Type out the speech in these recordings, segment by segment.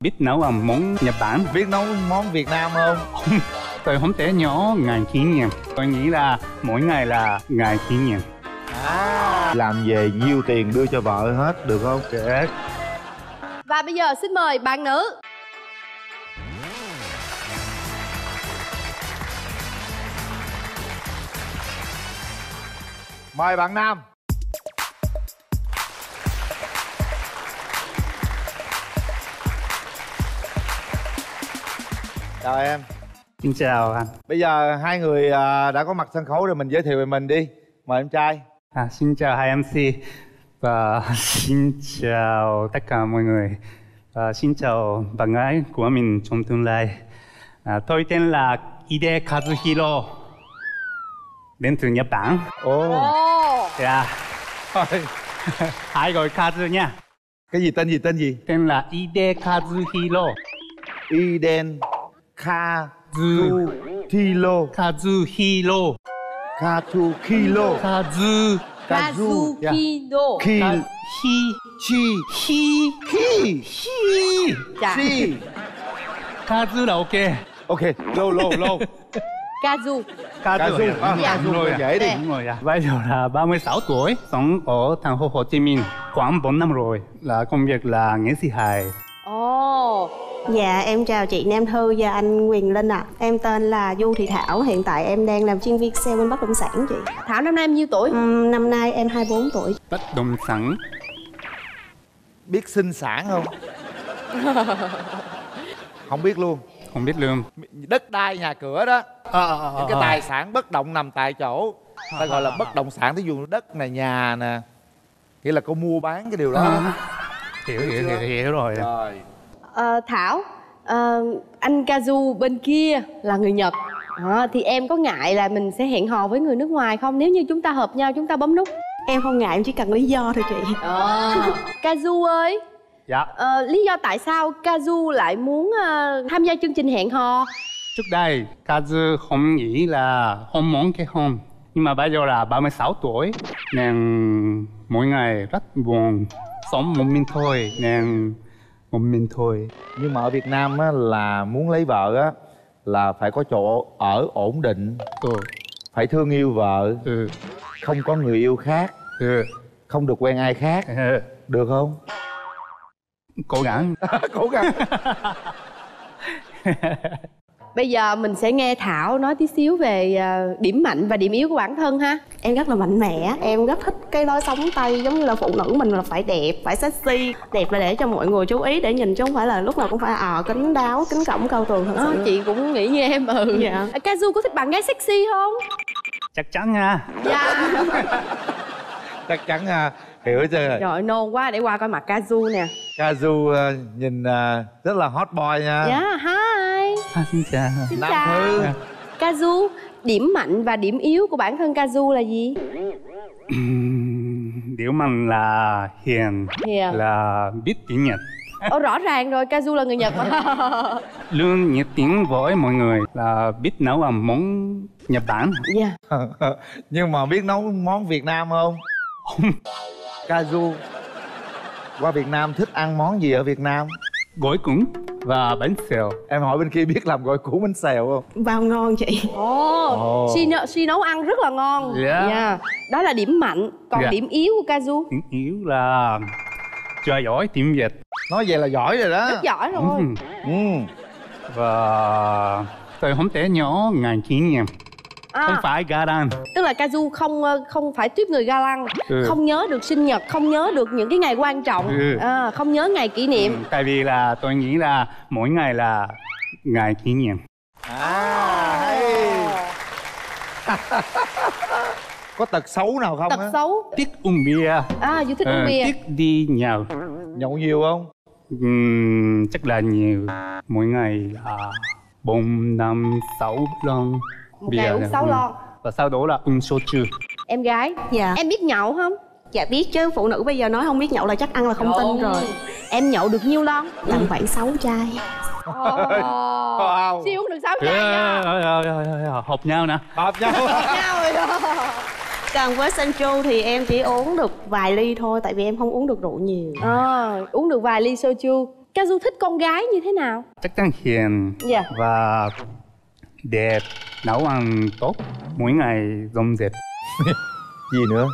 biết nấu ăn món Nhật Bản. Biết nấu món Việt Nam không? Tôi không thể nhớ ngày kỷ niệm tôi nghĩ là mỗi ngày là ngày kỷ niệm à. Làm về nhiêu tiền đưa cho vợ hết được không? Được và bây giờ xin mời bạn nữ. Mời bạn nam chào em. Xin chào anh. Bây giờ hai người à, đã có mặt sân khấu rồi mình giới thiệu về mình đi. Mời em trai. À, xin chào hai mc và xin chào tất cả mọi người. Và xin chào bạn gái của mình trong tương lai. À, tôi tên là Ide Kazuhiro. Đến từ Nhật Bản. Ồ. Ồ. dạ hai gọi Kazu nha? Cái gì tên gì tên gì? Tên là Ide Kazuhiro. Iden Ka Zu Kilo Kazuhiro Katu Kilo Kazu Kazu Kazukido Ki. Hi. Chi. Hi. Ki. Hi. Dạ. Chi. Kazu là ok. Ok lâu lâu lâu. Kazu. Kazu Dạ. Kazu rồi, dễ đi. Dạ. Đúng rồi, dạ. Bây giờ là 36 tuổi, sống ở thành phố Hồ Chí Minh khoảng 4 năm rồi. Là công việc là nghệ sĩ hài. Ồ Dạ em chào chị Nam Thư và anh Quyền Linh ạ. Em tên là Du Thị Thảo Hiện tại em đang làm chuyên viên sale bên bất động sản chị. Thảo năm nay em nhiêu tuổi? Ừm, Năm nay em 24 tuổi. Bất động sản. biết sinh sản không? Không biết luôn. Không biết lương. đất đai nhà cửa đó. À, à, à, những cái à. tài sản bất động nằm tại chỗ. Ta gọi là bất động sản thí dụ đất này nhà nè. Nghĩa là cô mua bán cái điều đó. À, hiểu, hiểu, hiểu, hiểu rồi. rồi Ờ, Thảo ờ, anh Kazu bên kia là người Nhật. Ờ, thì em có ngại là mình sẽ hẹn hò với người nước ngoài không? Nếu như chúng ta hợp nhau chúng ta bấm nút. Em không ngại em chỉ cần lý do thôi chị. Ờ. Kazu ơi. Dạ, ờ, lý do tại sao Kazu lại muốn ờ, tham gia chương trình hẹn hò? Trước đây Kazu không nghĩ là không muốn kết hôn. Nhưng mà bây giờ là 36 tuổi. Nên mỗi ngày rất buồn. Sống một mình thôi. Nên một mình thôi. nhưng mà ở việt nam á là muốn lấy vợ á là phải có chỗ ở ổn định Ừ, phải thương yêu vợ ừ, không có người yêu khác ừ. không được quen ai khác ừ. được không Cố gắng. cố gắng Bây giờ mình sẽ nghe Thảo nói tí xíu về ờ, điểm mạnh và điểm yếu của bản thân ha. Em rất là mạnh mẽ Em rất thích cái lối sống Tây Giống như là phụ nữ mình là phải đẹp, phải sexy. Đẹp là để cho mọi người chú ý Để nhìn chứ không phải là lúc nào cũng phải ờ kính đáo, kính cổng cao tường thật Ờ, sự. chị cũng nghĩ như em ừ. Dạ. À, Kazu có thích bạn gái sexy không? Chắc chắn nha. dạ. Chắc chắn à, hiểu chưa? Rồi rồi nôn quá để qua coi mặt Kazu nè. Kazu à, nhìn à, rất là hot boy nha. Dạ hi À, xin chào. xin Nam chào. Thư. Kazu điểm mạnh và điểm yếu của bản thân Kazu là gì? Điều mạnh là hiền, Hiền. là biết tiếng Nhật. Ồ, rõ ràng rồi Kazu là người Nhật. Mà Luôn nhiệt tình với mọi người là biết nấu ăn món Nhật Bản. dạ. Nhưng mà biết nấu món việt nam không? Kazu qua việt nam thích ăn món gì ở việt nam Gỏi cuốn và bánh xèo. em hỏi bên kia biết làm gỏi cuốn bánh xèo không Bao ngon chị ồ Ồ. si, nấu- si nấu ăn rất là ngon Dạ. Dạ. đó là điểm mạnh còn Dạ. điểm yếu của Kazu Điểm yếu là chưa giỏi tiếng Việt. nói vậy là giỏi rồi đó rất giỏi rồi Ừm. ừ. Và tôi không thể nhớ ngày kỷ niệm. Không à, phải Garan. tức là Kazu không ờ, không phải tuyếp người ga lăng Ừ. không nhớ được sinh nhật không nhớ được những cái ngày quan trọng Ừ. à, không nhớ ngày kỷ niệm Ừ, Tại vì là tôi nghĩ là mỗi ngày là ngày kỷ niệm. à hay có tật xấu nào không tật á xấu Thích uống bia. à dù thích uống ờ, bia Thích đi nhậu. nhậu nhiều không Ừm, chắc là nhiều mỗi ngày là bốn năm sáu lon một ngày uống sáu lon. Và sau đó là uống soju em gái Dạ. em biết nhậu không? Dạ biết chứ phụ nữ bây giờ nói không biết nhậu là chắc ăn là không tin rồi. Em nhậu được nhiêu lon? Tầm khoảng 6 chai. Wow. siêu uống được sáu Ê, chai nha. hợp nhau nè. Hợp nhau. Nhau rồi. Đó Còn với Sancho thì em chỉ uống được vài ly thôi Tại vì em không uống được rượu nhiều. À, uống được vài ly soju Kazu thích con gái như thế nào? Chắc chắn hiền. Dạ. và đẹp nấu ăn tốt mỗi ngày dọn dẹp. Gì nữa?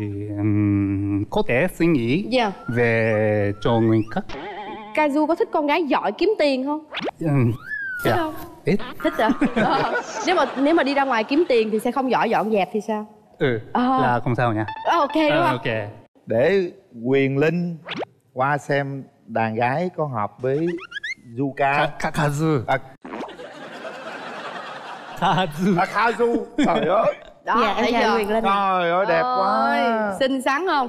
Thì, ừm, có thể suy nghĩ Dạ. về cho người khác Kazu có thích con gái giỏi kiếm tiền không? Ừm, Thích dạ, không? ít. Thích à? Ờ. nếu mà nếu mà đi ra ngoài kiếm tiền thì sẽ không giỏi dọn dẹp thì sao? Ừ Ờ. là không sao nha. Ờ, ok đúng Ờ, không ok. Để quyền linh qua xem đàn gái có hợp với Zuka. Ka- Ka- Kazu. À, Kazu à Kazu trời ơi. đó dạ em chưa? Quyền Linh. Trời ơi đẹp quá. Ôi, xinh xắn không?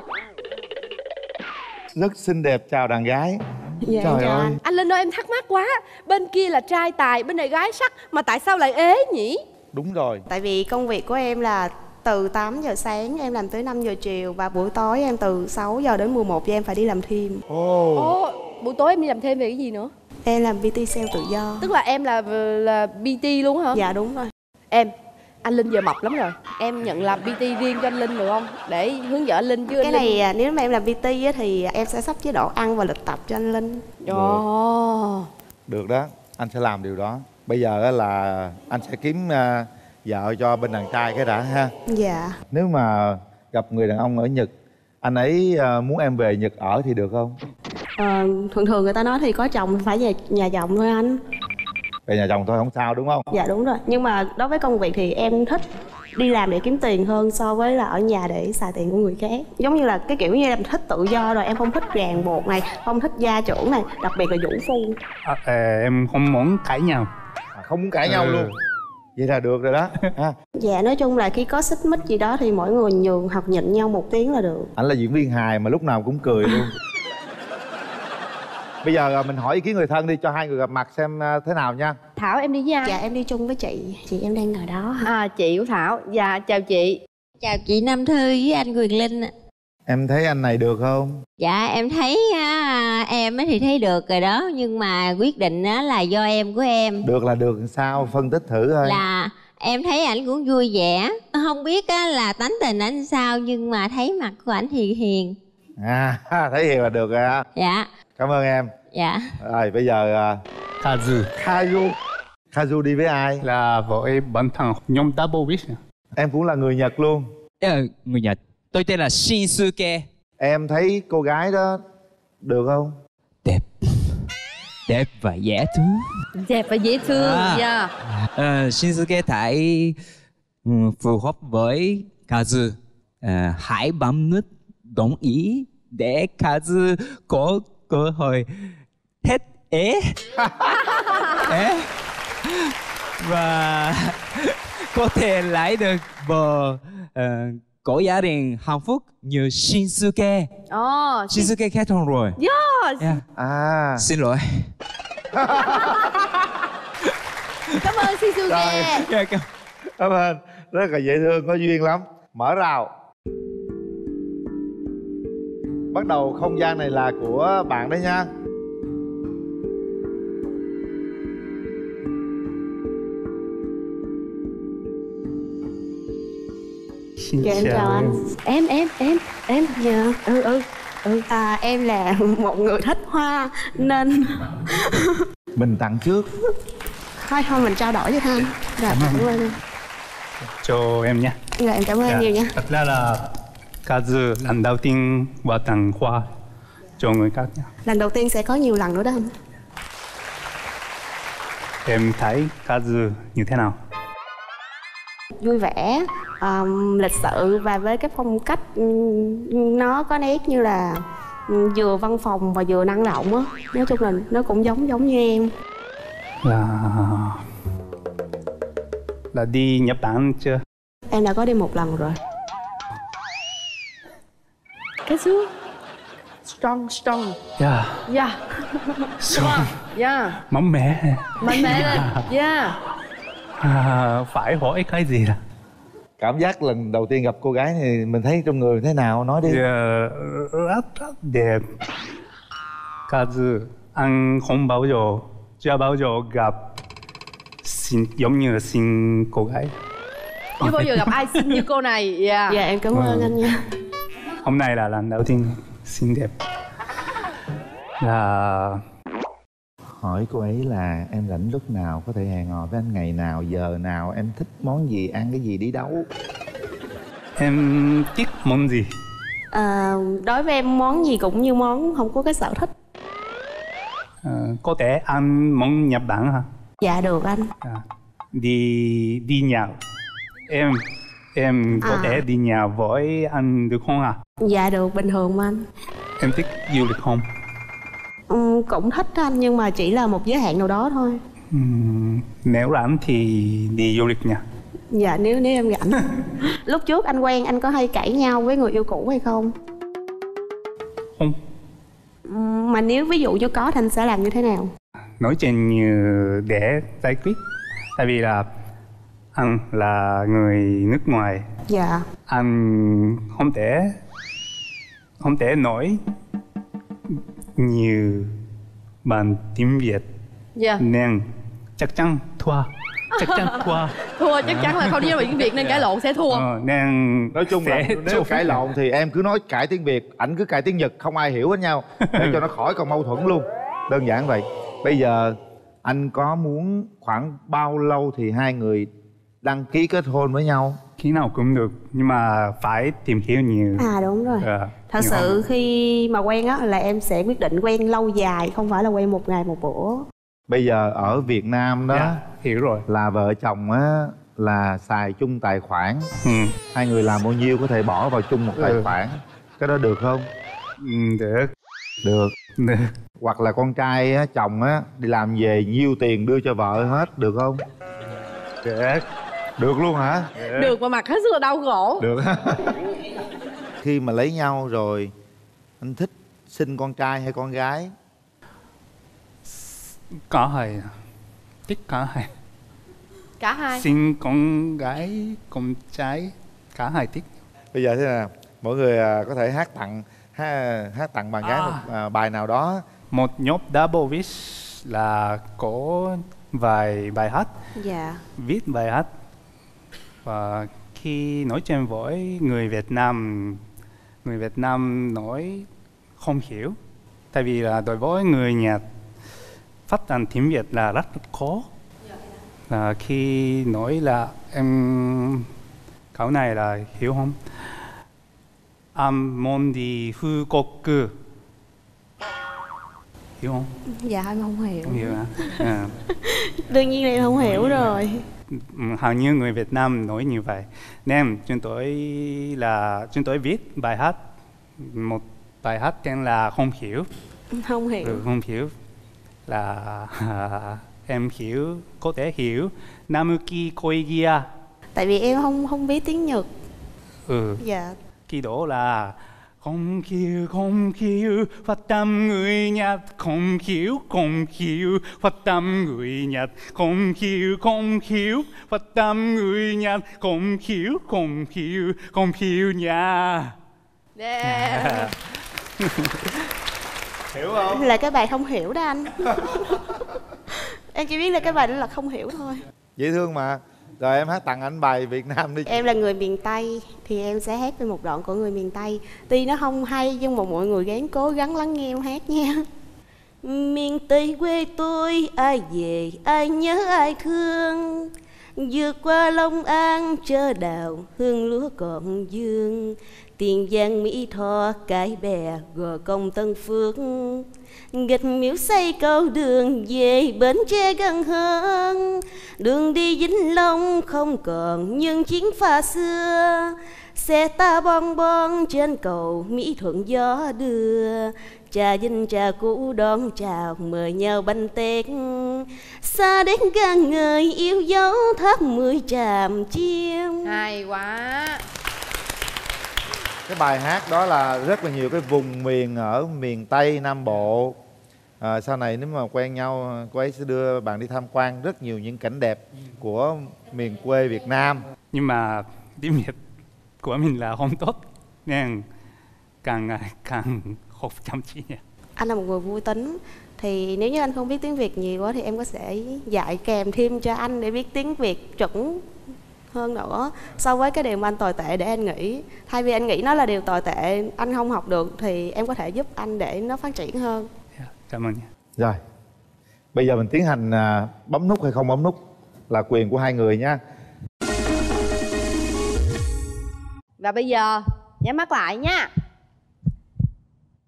Rất xinh đẹp chào đàn gái. Dạ trời chào. ơi. Anh anh linh ơi em thắc mắc quá. Bên kia là trai tài bên này gái sắc mà tại sao lại ế nhỉ? Đúng rồi. Tại vì công việc của em là từ 8 giờ sáng em làm tới 5 giờ chiều và buổi tối em từ 6 giờ đến 11 giờ em phải đi làm thêm. Ồ. Ồ buổi tối em đi làm thêm về cái gì nữa em làm PT sale tự do. Tức là em là là bt luôn hả? Dạ đúng rồi. Em anh linh giờ mập lắm rồi. Em nhận làm bt riêng cho anh linh được không? Để hướng dẫn anh linh chứ cái anh linh này à, nếu mà em làm PT á, thì em sẽ sắp chế độ ăn và lịch tập cho anh Linh. Ồ. được đó anh sẽ làm điều đó. Bây giờ á là anh sẽ kiếm à, vợ cho bên đàn trai cái đã ha. Dạ. Nếu mà gặp người đàn ông ở nhật anh ấy à, muốn em về nhật ở thì được không Ờ, thường thường người ta nói thì có chồng phải về nhà chồng thôi anh. Về nhà chồng thôi không sao đúng không? Dạ đúng rồi. Nhưng mà đối với công việc thì em thích đi làm để kiếm tiền hơn so với là ở nhà để xài tiền của người khác. Giống như là cái kiểu như em thích tự do rồi em không thích ràng buộc này không thích gia trưởng này đặc biệt là vũ phu. À, à, em không muốn cãi nhau. À, không muốn cãi nhau Ừ. luôn. Vậy là được rồi đó. Ha. Dạ nói chung là khi có xích mích gì đó thì mỗi người nhường hoặc nhịn nhau một tiếng là được. Anh là diễn viên hài mà lúc nào cũng cười luôn bây giờ à, mình hỏi ý kiến người thân đi cho hai người gặp mặt xem à, thế nào nha. Thảo em đi với ai dạ em đi chung với chị. Chị em đang ngồi đó. À chị của thảo. Dạ chào chị. Chào chị Nam Thư với anh Quyền Linh ạ. em thấy anh này được không? Dạ em thấy á, em á thì thấy được rồi đó Nhưng mà quyết định á là do em của em. Được là được sao? Phân tích thử thôi Là em thấy ảnh cũng vui vẻ. Không biết á là tánh tình ảnh sao Nhưng mà thấy mặt của ảnh thì hiền. À thấy hiểu là được rồi á. Dạ cảm ơn em. Dạ. Rồi bây giờ à, Kazu. Kazu. Kazu đi với ai? Là với bản thân nhóm Double Wish. Em cũng là người nhật luôn. Ờ, người Nhật. Tôi tên là Shinsuke. Em thấy cô gái đó được không? Đẹp. Đẹp và dễ thương. Đẹp và dễ thương À. dạ. Ờ, Shinsuke thấy ừ, phù hợp với Kazu. Ờ, Hãy bấm nút đồng ý để Kazu có cơ hội hết ế. Ế. Và có thể lấy được vợ ờ, có gia đình hạnh phúc như Shinsuke. Ồ Shinsuke kết hôn rồi. Yes. yeah. à. Xin lỗi. Cảm ơn Shizuke Yeah, cảm- cảm ơn. Rất là dễ thương có duyên lắm. Mở rào bắt đầu không gian này là của bạn đấy nha. Xin dạ em chào anh. em. Em em em dạ. Ừ ừ ừ. À, em là một người thích hoa nên mình tặng trước. Thôi thôi mình trao đổi với anh. Dạ cảm ơn. anh cho em nhé dạ em cảm ơn anh nhiều nha. Thật ra là Kazu lần đầu tiên và tặng hoa cho người khác nhé lần đầu tiên sẽ có nhiều lần nữa đó anh. Em thấy Kazu như thế nào? Vui vẻ um, lịch sự và với cái phong cách nó có nét như là vừa văn phòng và vừa năng động á. Nói chung là nó cũng giống giống như em. Là là đi Nhật Bản chưa? Em đã có đi một lần rồi Kazu strong strong. Yeah yeah strong. Yeah mạnh mẽ mạnh mẽ lên yeah à, phải hỏi cái gì là cảm giác lần đầu tiên gặp cô gái thì mình thấy trong người thế nào? Nói đi. Yeah, rất rất đẹp. Kazu anh không bao giờ chưa bao giờ gặp xin giống như xin cô gái. Chưa bao giờ gặp ai xinh như cô này. Yeah dạ em cảm ơn Ừ. anh nha hôm nay là lần đầu tiên xinh đẹp. Là hỏi cô ấy là em rảnh lúc nào có thể hẹn hò với anh ngày nào giờ nào em thích món gì ăn cái gì đi đâu? Em thích món gì? À, đối với em món gì cũng như món không có cái sở thích. Ờ, có thể ăn món nhật bản hả? Dạ được anh. À, đi đi nhậu em em có À. thể đi nhậu với anh được không ạ? Dạ được bình thường mà anh. Em thích du lịch không? Ừ, cũng thích anh nhưng mà chỉ là một giới hạn nào đó thôi. Ừm, nếu rảnh thì đi du lịch nha. Dạ nếu nếu em rảnh. Lúc trước anh quen anh có hay cãi nhau với người yêu cũ hay không? Không. Ừm, mà nếu ví dụ như có thì anh sẽ làm như thế nào? Nói chuyện như để giải quyết. Tại vì là anh là người nước ngoài. Dạ. Anh không thể không thể nói nhiều bằng tiếng Việt. Dạ. Nên chắc chắn thua. Chắc chắn thua. Thua chắc chắn là không đi tiếng việt nên cãi lộn sẽ thua. Ờ, nên nói chung là nếu cãi lộn thì em cứ nói cãi tiếng việt ảnh cứ cãi tiếng nhật không ai hiểu hết nhau. Để cho nó khỏi còn mâu thuẫn luôn. Đơn giản vậy. Bây giờ anh có muốn khoảng bao lâu thì hai người đăng ký kết hôn với nhau. Khi nào cũng được nhưng mà phải tìm hiểu nhiều. À đúng rồi. Ờ, thật sự hơn. khi mà quen á là em sẽ quyết định quen lâu dài không phải là quen một ngày một bữa. Bây giờ ở việt nam đó dạ, hiểu rồi. là vợ chồng á là xài chung tài khoản. Ừ. hai người làm bao nhiêu có thể bỏ vào chung một tài Ừ. khoản. Cái đó được không? Ừ, được. Được. Được. Hoặc là con trai á chồng á đi làm về nhiêu tiền đưa cho vợ hết được không? Được được luôn hả? Được mà mặt hết sức là đau khổ. Được. Khi mà lấy nhau rồi anh thích sinh con trai hay con gái? Cả hai. Thích cả hai. Cả hai. Sinh con gái con trai cả hai thích. Bây giờ thế nào? Mỗi người à, có thể hát tặng hát, hát tặng bạn gái À. một à, bài nào đó. Một nhóm double wish là có vài bài hát. Dạ. Viết bài hát và khi nói chuyện với người Việt Nam người Việt Nam nói không hiểu tại vì là đối với người Nhật phát triển tiếng Việt là rất khó. Là khi nói là em cậu này là hiểu không? Am mon đi phu quốc cư hiểu không? Dạ em không hiểu. Không hiểu à. đương nhiên là em không hiểu. rồi hầu như người Việt Nam nói như vậy. Nên chúng tôi là chúng tôi viết bài hát. Một bài hát tên là không hiểu. Không hiểu. Ừ, không hiểu. Là em hiểu có thể hiểu. Namuki Koigia tại vì em không không biết tiếng nhật. Ừ. Dạ. Kỳ đó là không hiểu không hiểu phát tâm người Nhật. Không hiểu không hiểu phát tâm người Nhật. Không hiểu không hiểu phát tâm người Nhật. Không hiểu không hiểu không hiểu nha yeah. hiểu không? Là cái bài không hiểu đó anh. Em chỉ biết là cái bài đó là không hiểu thôi. Dễ thương mà rồi em hát tặng anh bài việt nam đi. Em là người miền tây, thì em sẽ hát về một đoạn của người miền tây. Tuy nó không hay, nhưng mà mọi người gắng cố gắng lắng nghe em hát nha. Miền tây quê tôi, ai về, ai nhớ, ai thương. Vượt qua long an chơ đào hương lúa còn dương. Tiền giang mỹ tho, cái bè gò công tân phước nghịch miếu xây cầu đường về bến tre gần hơn. Đường đi vĩnh long không còn nhưng chiến pha xưa. Xe ta bon bon trên cầu mỹ thuận gió đưa. Trà dinh trà cũ đón chào mời nhau bánh tét. Xa đến gan người yêu dấu thác mười tràm chim hay quá cái bài hát đó là rất là nhiều cái vùng miền ở miền tây nam bộ. À, sau này nếu mà quen nhau cô ấy sẽ đưa bạn đi tham quan rất nhiều những cảnh đẹp của miền quê việt nam. Nhưng mà tiếng Việt của mình là không tốt nên càng ngày càng học chăm chỉ anh là một người vui tính thì nếu như anh không biết tiếng việt nhiều quá thì em có thể dạy kèm thêm cho anh để biết tiếng việt chuẩn hơn nữa so với cái điều mà anh tồi tệ để anh nghĩ. Thay vì anh nghĩ nó là điều tồi tệ anh không học được thì em có thể giúp anh để nó phát triển hơn. Dạ, cảm ơn nha. Rồi bây giờ mình tiến hành à, bấm nút hay không bấm nút là quyền của hai người nha. Và bây giờ nhắm mắt lại nha.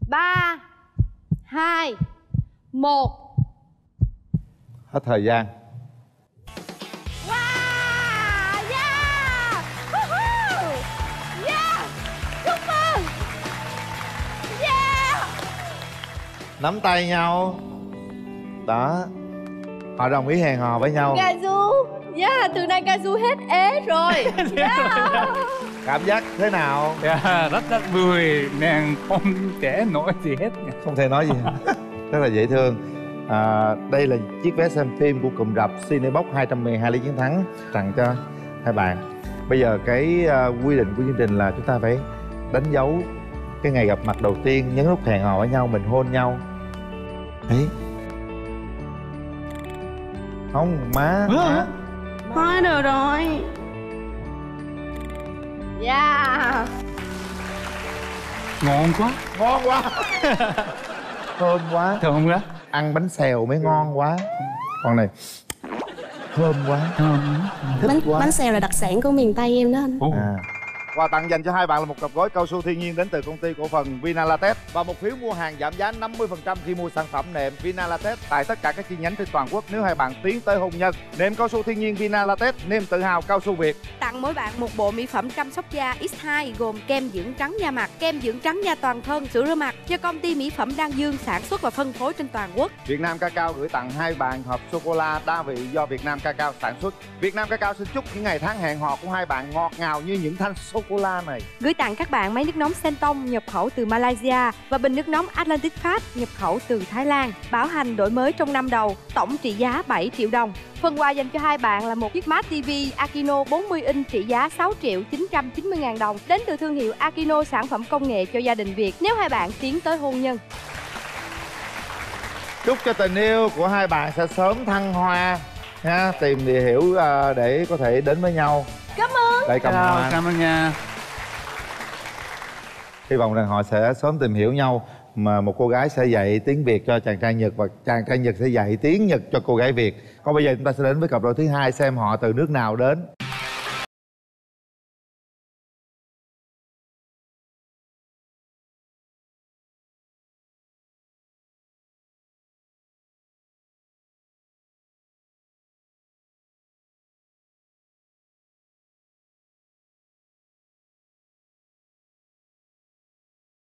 Ba hai một. Hết thời gian nắm tay nhau. Đó. Họ đồng ý hẹn hò với nhau. Kazu! Yeah! Từ nay Kazu hết ế rồi! Yeah! cảm giác thế nào? Dạ, rất rất vui. Nên không thể nói gì hết không thể nói gì rất là dễ thương. À, đây là chiếc vé xem phim của cụm rạp Cinebox 212 lý chiến thắng. Tặng cho hai bạn. Bây giờ cái à, quy định của chương trình là chúng ta phải đánh dấu cái ngày gặp mặt đầu tiên nhấn nút hẹn hò với nhau mình hôn nhau ấy không má, má. thôi được rồi. Yeah! ngon quá. Ngon quá. Thơm quá. Thơm quá. Ăn bánh xèo mới ngon quá. Con này. Thơm quá. Thơm. Thích bánh quá. bánh xèo là đặc sản của miền tây em đó anh. À. Quà tặng dành cho hai bạn là một cặp gói cao su thiên nhiên đến từ công ty cổ phần Vinalatex và một phiếu mua hàng giảm giá 50% khi mua sản phẩm nệm Vinalatex tại tất cả các chi nhánh trên toàn quốc nếu hai bạn tiến tới hôn nhân. Nệm cao su thiên nhiên Vinalatex, niềm tự hào cao su Việt. Tặng mỗi bạn một bộ mỹ phẩm chăm sóc da X2 gồm kem dưỡng trắng da mặt, kem dưỡng trắng da toàn thân, sữa rửa mặt do công ty mỹ phẩm Đan Dương sản xuất và phân phối trên toàn quốc. Việt Nam Cacao gửi tặng hai bạn hộp sô cô la đa vị do Việt Nam Cacao sản xuất. Việt Nam Cacao xin chúc những ngày tháng hẹn hò của hai bạn ngọt ngào như những thanh sô cô la này. Gửi tặng các bạn máy nước nóng Senton nhập khẩu từ Malaysia và bình nước nóng Atlantic Fast nhập khẩu từ Thái Lan. Bảo hành đổi mới trong năm đầu, tổng trị giá 7 triệu đồng. Phần quà dành cho hai bạn là một chiếc Smart TV Akino 40 inch trị giá 6 triệu 990 ngàn đồng đến từ thương hiệu Akino sản phẩm công nghệ cho gia đình Việt nếu hai bạn tiến tới hôn nhân. Chúc cho tình yêu của hai bạn sẽ sớm thăng hoa nha, tìm địa hiểu à, để có thể đến với nhau. Cảm ơn! Đây cầm Hello, hoa. cảm ơn nha hy vọng rằng họ sẽ sớm tìm hiểu nhau mà một cô gái sẽ dạy tiếng Việt cho chàng trai Nhật và chàng trai Nhật sẽ dạy tiếng Nhật cho cô gái Việt. Còn bây giờ chúng ta sẽ đến với cặp đôi thứ hai xem họ từ nước nào đến.